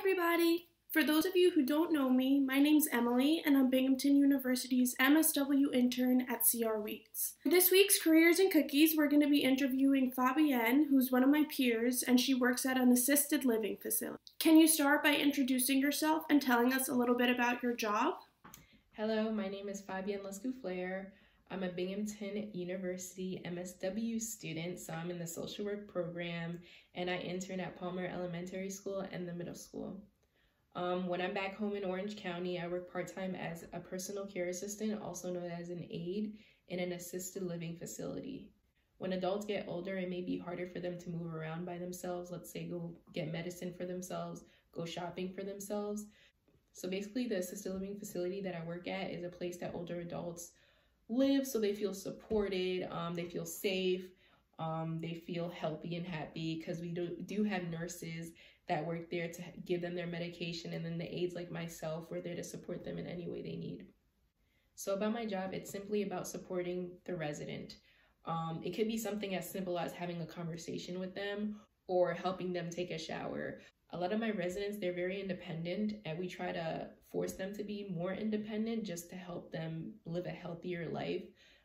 everybody! For those of you who don't know me, my name's Emily and I'm Binghamton University's MSW intern at CR Weeks. For this week's Careers and Cookies, we're going to be interviewing Fabienne, who's one of my peers, and she works at an assisted living facility. Can you start by introducing yourself and telling us a little bit about your job? Hello, my name is Fabienne Lescouflair. I'm a Binghamton University MSW student, so I'm in the social work program and I intern at Palmer Elementary School and the middle school. Um, when I'm back home in Orange County, I work part time as a personal care assistant, also known as an aide, in an assisted living facility. When adults get older, it may be harder for them to move around by themselves. Let's say go get medicine for themselves, go shopping for themselves. So basically, the assisted living facility that I work at is a place that older adults live so they feel supported, um, they feel safe, um, they feel healthy and happy because we do, do have nurses that work there to give them their medication and then the aides like myself we're there to support them in any way they need. So about my job, it's simply about supporting the resident. Um, it could be something as simple as having a conversation with them or helping them take a shower a lot of my residents, they're very independent and we try to force them to be more independent just to help them live a healthier life.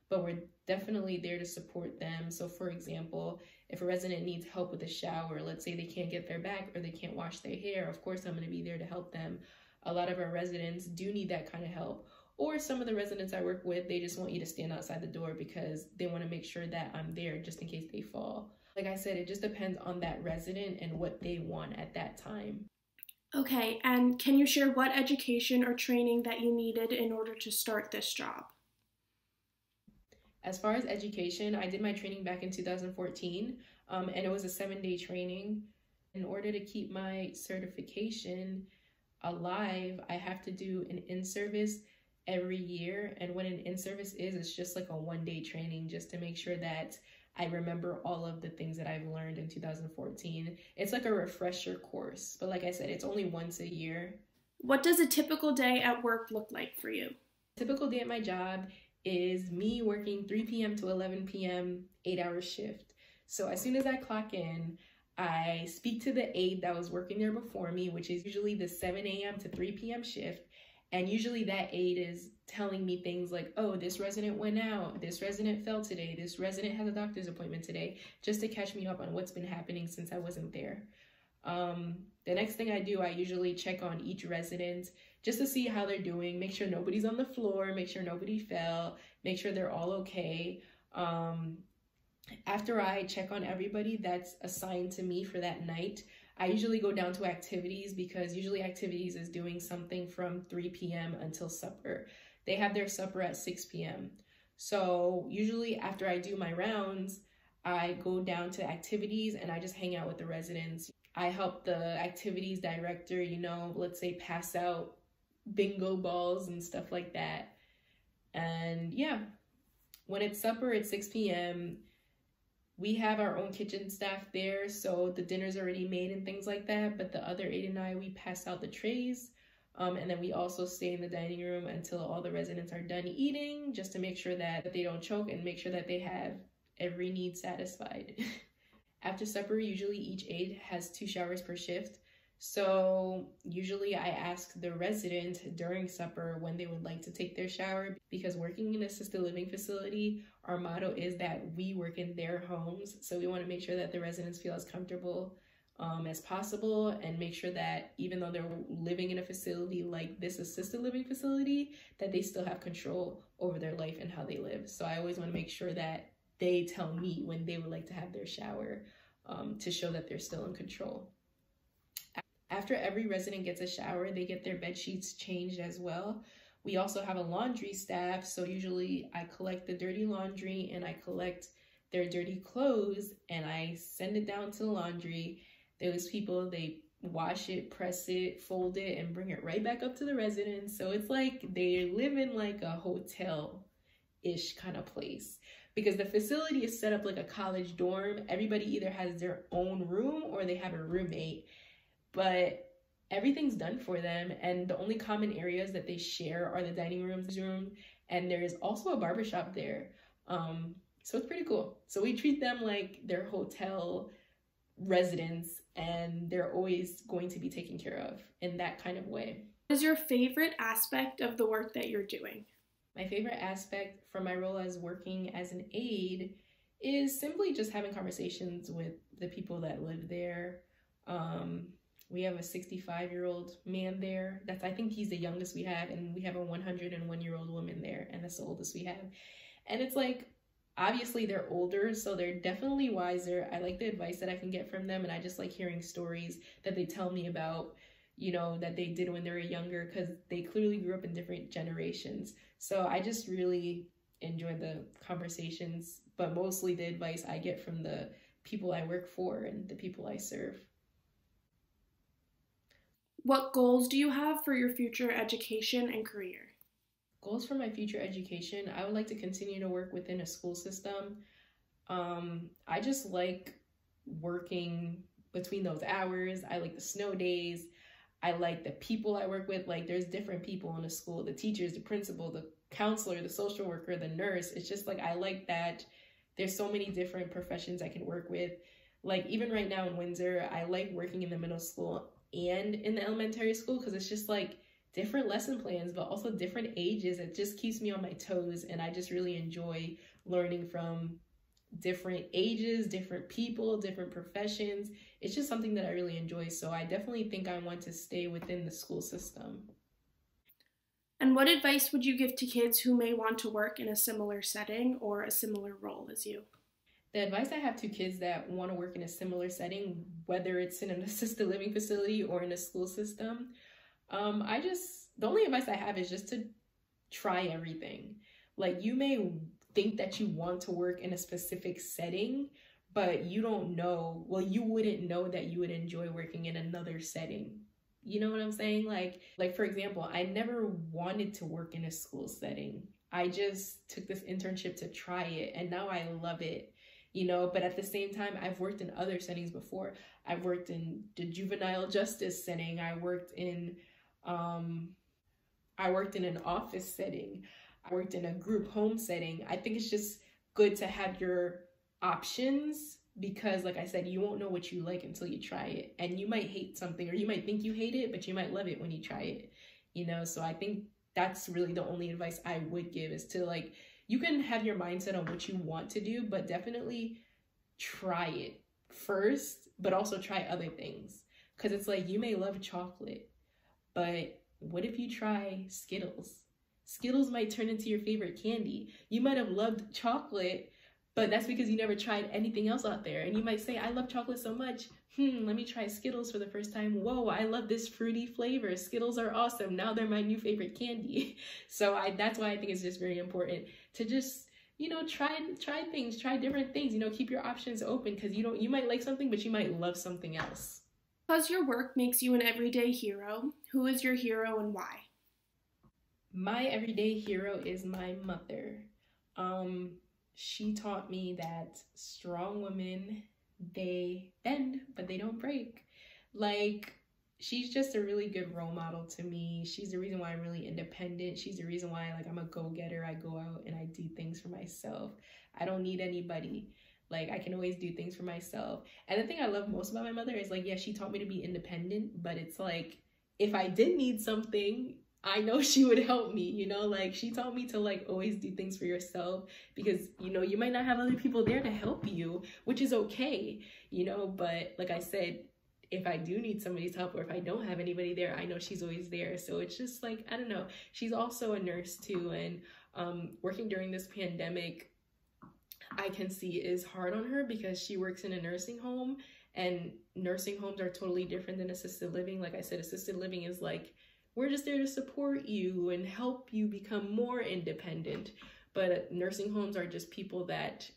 But we're definitely there to support them. So, for example, if a resident needs help with a shower, let's say they can't get their back or they can't wash their hair, of course, I'm going to be there to help them. A lot of our residents do need that kind of help. Or some of the residents I work with, they just want you to stand outside the door because they want to make sure that I'm there just in case they fall. Like I said, it just depends on that resident and what they want at that time. Okay, and can you share what education or training that you needed in order to start this job? As far as education, I did my training back in 2014, um, and it was a seven day training. In order to keep my certification alive, I have to do an in service every year. And what an in service is, it's just like a one day training just to make sure that I remember all of the things that I've learned in 2014. It's like a refresher course, but like I said, it's only once a year. What does a typical day at work look like for you? Typical day at my job is me working 3 p.m. to 11 p.m., eight hour shift. So as soon as I clock in, I speak to the aide that was working there before me, which is usually the 7 a.m. to 3 p.m. shift. And usually that aide is telling me things like, oh, this resident went out, this resident fell today, this resident has a doctor's appointment today, just to catch me up on what's been happening since I wasn't there. Um, the next thing I do, I usually check on each resident just to see how they're doing, make sure nobody's on the floor, make sure nobody fell, make sure they're all okay. Um, after I check on everybody that's assigned to me for that night, I mm-hmm. usually go down to activities because usually activities is doing something from 3 p.m. until supper. They have their supper at 6 p.m. So usually after I do my rounds, I go down to activities and I just hang out with the residents. I help the activities director, you know, let's say pass out bingo balls and stuff like that. And yeah, when it's supper at 6 p.m., we have our own kitchen staff there, so the dinner's already made and things like that. But the other aide and I, we pass out the trays. Um, and then we also stay in the dining room until all the residents are done eating, just to make sure that they don't choke and make sure that they have every need satisfied. After supper, usually each aide has two showers per shift. So usually I ask the resident during supper when they would like to take their shower because working in assisted living facility, our motto is that we work in their homes. So we want to make sure that the residents feel as comfortable um, as possible and make sure that even though they're living in a facility like this assisted living facility, that they still have control over their life and how they live. So I always want to make sure that they tell me when they would like to have their shower um, to show that they're still in control. After every resident gets a shower, they get their bed sheets changed as well. We also have a laundry staff, so usually I collect the dirty laundry and I collect their dirty clothes and I send it down to the laundry. Those people, they wash it, press it, fold it, and bring it right back up to the residents. So it's like they live in like a hotel ish kind of place because the facility is set up like a college dorm. Everybody either has their own room or they have a roommate but everything's done for them and the only common areas that they share are the dining rooms room and there is also a barbershop there um so it's pretty cool so we treat them like their hotel residents and they're always going to be taken care of in that kind of way. What is your favorite aspect of the work that you're doing? My favorite aspect from my role as working as an aide is simply just having conversations with the people that live there. Um, we have a 65 year old man there. That's I think he's the youngest we have, and we have a 101 year old woman there, and that's the oldest we have. And it's like obviously they're older, so they're definitely wiser. I like the advice that I can get from them, and I just like hearing stories that they tell me about, you know, that they did when they were younger, because they clearly grew up in different generations. So I just really enjoy the conversations, but mostly the advice I get from the people I work for and the people I serve. What goals do you have for your future education and career? goals for my future education, I would like to continue to work within a school system. Um, I just like working between those hours. I like the snow days. I like the people I work with. Like, there's different people in a school the teachers, the principal, the counselor, the social worker, the nurse. It's just like, I like that. There's so many different professions I can work with. Like, even right now in Windsor, I like working in the middle school and in the elementary school because it's just like, different lesson plans, but also different ages. It just keeps me on my toes, and I just really enjoy learning from different ages, different people, different professions. It's just something that I really enjoy. So I definitely think I want to stay within the school system. And what advice would you give to kids who may want to work in a similar setting or a similar role as you? The advice I have to kids that want to work in a similar setting, whether it's in an assisted living facility or in a school system, um, I just, the only advice I have is just to try everything. Like, you may think that you want to work in a specific setting, but you don't know, well, you wouldn't know that you would enjoy working in another setting. You know what I'm saying? Like, like for example, I never wanted to work in a school setting. I just took this internship to try it and now I love it you know but at the same time i've worked in other settings before i've worked in the juvenile justice setting i worked in um, I worked in an office setting. I worked in a group home setting. I think it's just good to have your options because like I said, you won't know what you like until you try it. And you might hate something or you might think you hate it, but you might love it when you try it. You know, so I think that's really the only advice I would give is to like you can have your mindset on what you want to do, but definitely try it first, but also try other things. Cause it's like you may love chocolate, but what if you try Skittles? Skittles might turn into your favorite candy. You might have loved chocolate, but that's because you never tried anything else out there. And you might say, I love chocolate so much. Hmm, let me try Skittles for the first time. Whoa, I love this fruity flavor. Skittles are awesome. Now they're my new favorite candy. So I that's why I think it's just very important to just you know try try things try different things you know keep your options open because you don't you might like something but you might love something else because your work makes you an everyday hero, who is your hero and why? My everyday hero is my mother. Um, she taught me that strong women, they bend, but they don't break. Like, she's just a really good role model to me. She's the reason why I'm really independent. She's the reason why like I'm a go-getter. I go out and I do things for myself. I don't need anybody. Like I can always do things for myself. And the thing I love most about my mother is like, yeah, she taught me to be independent, but it's like if I did need something, I know she would help me, you know, like she taught me to like always do things for yourself because you know, you might not have other people there to help you, which is okay, you know, but like I said, if I do need somebody's help or if I don't have anybody there, I know she's always there. So it's just like, I don't know. She's also a nurse too and um working during this pandemic I can see is hard on her because she works in a nursing home and nursing homes are totally different than assisted living. Like I said, assisted living is like, we're just there to support you and help you become more independent. But nursing homes are just people that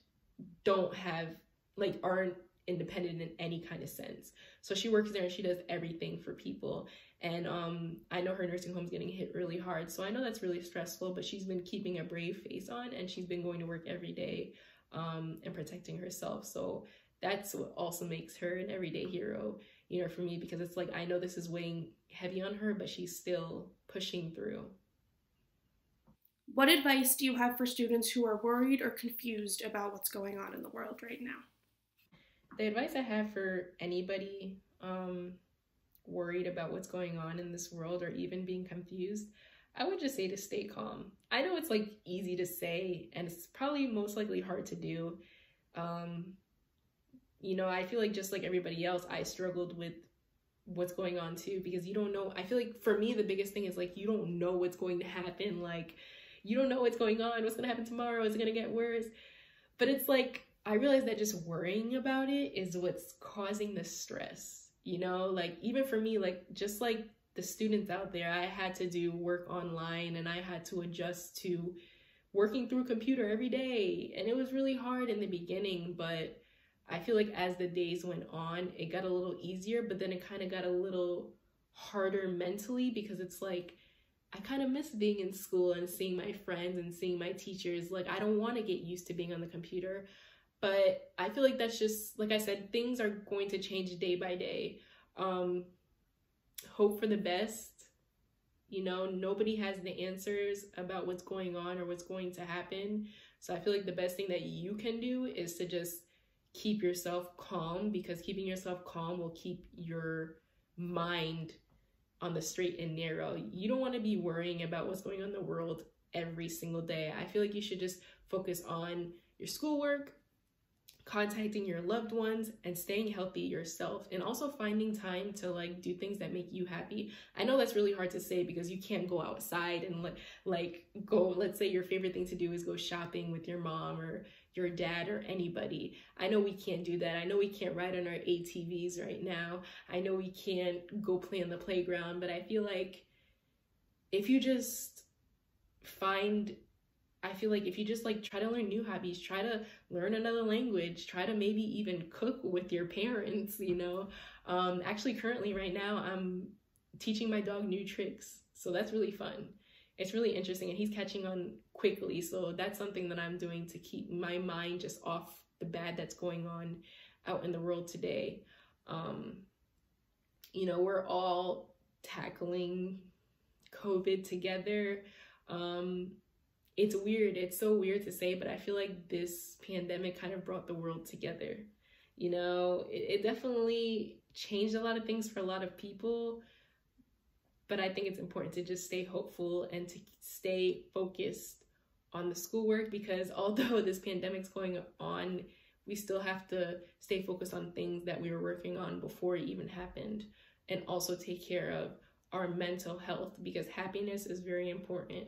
don't have, like, aren't independent in any kind of sense. So she works there and she does everything for people. And um, I know her nursing home's getting hit really hard. So I know that's really stressful, but she's been keeping a brave face on and she's been going to work every day um, and protecting herself. So that's what also makes her an everyday hero, you know, for me, because it's like I know this is weighing heavy on her, but she's still pushing through. What advice do you have for students who are worried or confused about what's going on in the world right now? the advice I have for anybody um, worried about what's going on in this world or even being confused, I would just say to stay calm. I know it's like easy to say and it's probably most likely hard to do. Um, you know, I feel like just like everybody else, I struggled with what's going on too because you don't know. I feel like for me, the biggest thing is like you don't know what's going to happen. Like, you don't know what's going on, what's going to happen tomorrow, is it going to get worse? But it's like, I realize that just worrying about it is what's causing the stress, you know? Like, even for me, like, just like the students out there, I had to do work online and I had to adjust to working through computer every day. And it was really hard in the beginning, but I feel like as the days went on, it got a little easier, but then it kind of got a little harder mentally because it's like I kind of miss being in school and seeing my friends and seeing my teachers. Like, I don't want to get used to being on the computer. But I feel like that's just, like I said, things are going to change day by day. Um, hope for the best. You know, nobody has the answers about what's going on or what's going to happen. So I feel like the best thing that you can do is to just keep yourself calm because keeping yourself calm will keep your mind on the straight and narrow. You don't want to be worrying about what's going on in the world every single day. I feel like you should just focus on your schoolwork, contacting your loved ones and staying healthy yourself and also finding time to like do things that make you happy. I know that's really hard to say because you can't go outside and like like go let's say your favorite thing to do is go shopping with your mom or your dad or anybody. I know we can't do that. I know we can't ride on our ATVs right now. I know we can't go play on the playground, but I feel like if you just find I feel like if you just like try to learn new hobbies, try to learn another language, try to maybe even cook with your parents, you know. Um, actually, currently, right now, I'm teaching my dog new tricks. So that's really fun. It's really interesting and he's catching on quickly. So that's something that I'm doing to keep my mind just off the bad that's going on out in the world today. Um, you know, we're all tackling COVID together. Um, it's weird. It's so weird to say, but I feel like this pandemic kind of brought the world together. You know, it, it definitely changed a lot of things for a lot of people, but I think it's important to just stay hopeful and to stay focused on the schoolwork because although this pandemic's going on, we still have to stay focused on things that we were working on before it even happened and also take care of our mental health because happiness is very important